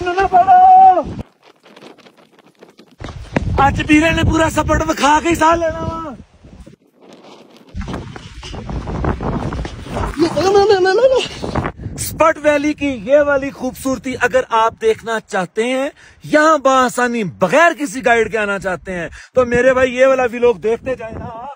न पड़ो अज ने पूरा के लेना वा स्पट वैली की ये वाली खूबसूरती अगर आप देखना चाहते हैं यहाँ बसानी बगैर किसी गाइड के आना चाहते हैं तो मेरे भाई ये वाला भी लोग देखते जाए ना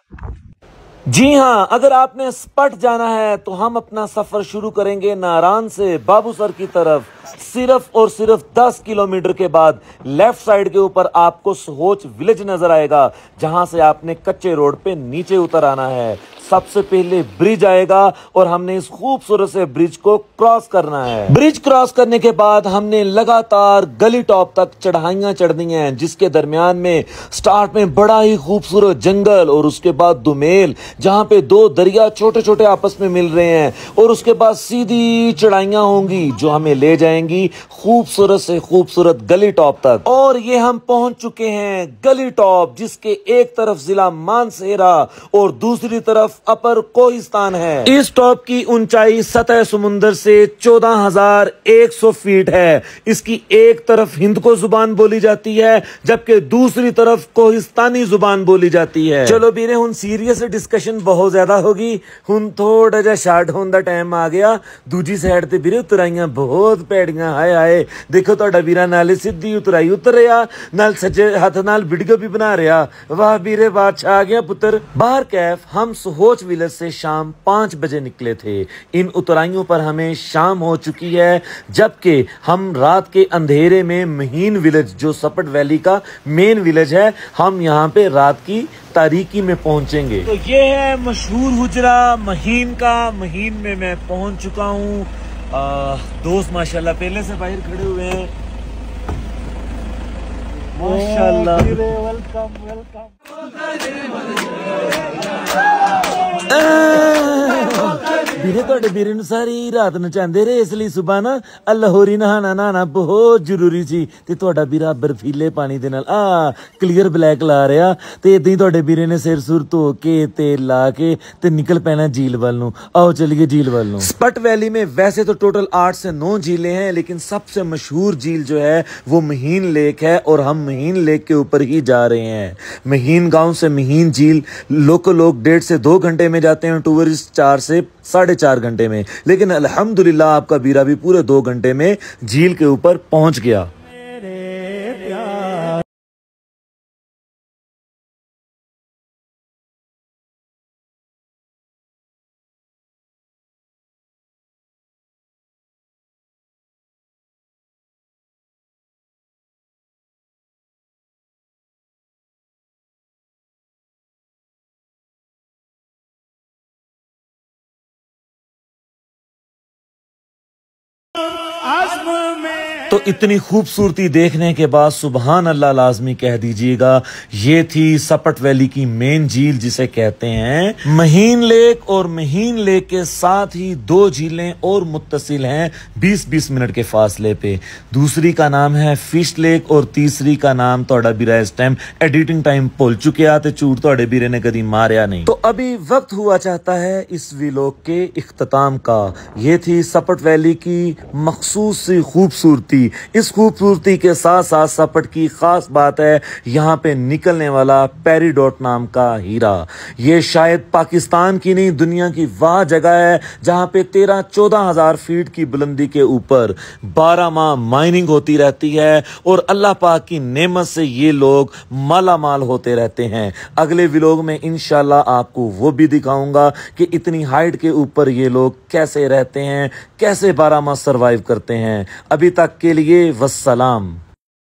जी हाँ अगर आपने स्पट जाना है तो हम अपना सफ़र शुरू करेंगे नारायण से बाबूसर की तरफ़ सिर्फ़ और सिर्फ़ 10 किलोमीटर के बाद लेफ़्ट साइड के ऊपर आपको सोच विलेज नज़र आएगा, जहाँ से आपने कच्चे रोड पे नीचे उतर आना है। सबसे पहले ब्रिज आएगा और हमने इस खूबसूरत से ब्रिज को क्रॉस करना है। ब्रिज क्रॉस करने के बाद हमने लगातार गली टॉप तक चढ़ाइयाँ चढ़नी हैं, जिसके दरमियान में स्टार्ट में बड़ा ही खूबसूरत जंगल और उसके बाद दुमेल, जहाँ पे दो दरिया छोटे छोटे आपस में मिल रहे हैं, और उसके बाद सीधी चढ़ाइयाँ होंगी जो हमें ले जाएँगी। जाएँगी खूबसूरत से खूबसूरत गली टॉप तक। और ये हम पहुँच चुके हैं गली टॉप, जिसके एक तरफ़ जिला मानसेरा और दूसरी तरफ़ अपर कोहिस्तान है। इस टॉप की ऊंचाई सतह समुन्दर से चौदह हज़ार एक सौ फीट है। इसकी एक तरफ़ हिंद को ज़ुबान बोली जाती है, जबकि दूसरी तरफ़ कोहिस्तानी ज़ुबान बोली जाती है। चलो बीरे हूँ सीरियस डिस्कशन बहुत ज़्यादा होगी। हूँ थोड़ा जा शार्ट होने का टाइम आ गया। दूजी साइड से बीरे उतराइया बहुत भैड़ी ਪੈੜੀਆਂ ਹਾਏ ਹਾਏ ਦੇਖੋ ਤੁਹਾਡਾ ਵੀਰਾ ਨਾਲੇ ਸਿੱਧੀ ਉਤਰਾਈ ਉਤਰ ਰਿਹਾ ਨਾਲ ਸੱਜੇ ਹੱਥ ਨਾਲ ਵੀਡੀਓ ਵੀ ਬਣਾ ਰਿਹਾ ਵਾਹ ਵੀਰੇ ਬਾਦਸ਼ਾਹ आ गया पुत्र बाहर कैफ हम सोच विलेज से शाम पांच बजे निकले थे इन उतराइयों पर हमें शाम हो चुकी है जबकि हम रात के अंधेरे में महीन विलेज जो सपट वैली का मेन विलेज है हम यहाँ पे रात की तारीकी में पहुंचेंगे तो ये है मशहूर हुजरा महीन का महीन में मैं पहुंच चुका हूँ दोस्त माशाल्लाह पहले से बाहर खड़े हुए हैं। माशाल्लाह। वेलकम वेलकम ਵੀਰੇ ਤੁਹਾਡੇ ਵੀਰੇ ਨੂੰ ਸਾਰੀ ਰਾਤ ਨਚਾਉਂਦੇ ਰਹੇ ਇਸ ਲਈ ਸਵੇਰ ਨਾ ਅਲਹੋਰੀ ਨਹਾਣਾ ਨਹਾਣਾ ਬਹੁਤ ਜ਼ਰੂਰੀ ਸੀ ਤੇ ਤੁਹਾਡਾ ਵੀਰਾ ਬਰਫੀਲੇ ਪਾਣੀ ਦੇ ਨਾਲ ਆ ਕਲੀਅਰ ਬਲੈਕ ਲਾ ਰਿਹਾ ਤੇ ਇਦਾਂ ਹੀ ਤੁਹਾਡੇ ਵੀਰੇ ਨੇ ਸਿਰ ਸੁਰ ਧੋ ਕੇ ਤੇ ਲਾ ਕੇ ਤੇ ਨਿਕਲ ਪੈਣਾ झील वाल नु आओ चलिए झील वाल नु स्पट वैली में वैसे तो टोटल आठ से नौ झीलें हैं लेकिन सबसे मशहूर झील जो है वो महीन लेक है और हम महीन लेक के ऊपर ही जा रहे हैं महीन गांव से महीन झील लोकल लोग डेढ़ से दो घंटे में जाते हैं टूरिस्ट चार से साढ़े चार घंटे में। लेकिन अल्हम्दुलिल्लाह आपका बीरा भी पूरे दो घंटे में झील के ऊपर पहुँच गया। azmım तो इतनी खूबसूरती देखने के बाद सुबहान अल्लाह लाजमी कह दीजिएगा, ये थी सपट वैली की मेन झील जिसे कहते हैं। महीन लेक और महीन लेक के साथ ही दो झीलें और मुतसिल हैं 20-20 मिनट के फासले पे। दूसरी का नाम है फ़िश लेक और तीसरी का नाम तोड़ा बीरा इस टाइम एडिटिंग टाइम भुल चुके आते चूर तोड़े बीरे ने कभी मारिया नहीं। तो अभी वक्त हुआ चाहता है इस विलोक के इख्ताम का। ये थी सपट वैली की मखसूस खूबसूरती। इस खूबसूरती के साथ साथ सपट की खास बात है, यहाँ पे निकलने वाला पेरीडोट नाम का हीरा। ये शायद पाकिस्तान की नहीं, दुनिया की वह जगह है, जहाँ पे तेरह चौदह हज़ार फीट की बुलंदी के ऊपर बारह माह माइनिंग होती रहती है और अल्लाह पाक की नेमत से ये लोग माला माल होते रहते हैं। अगले विलोग में इनशाला आपको वो भी दिखाऊँगा कि इतनी हाइट के ऊपर ये लोग कैसे रहते हैं, कैसे बारह माह सर्वाइव करते हैं। अभी तक लिए वसलाम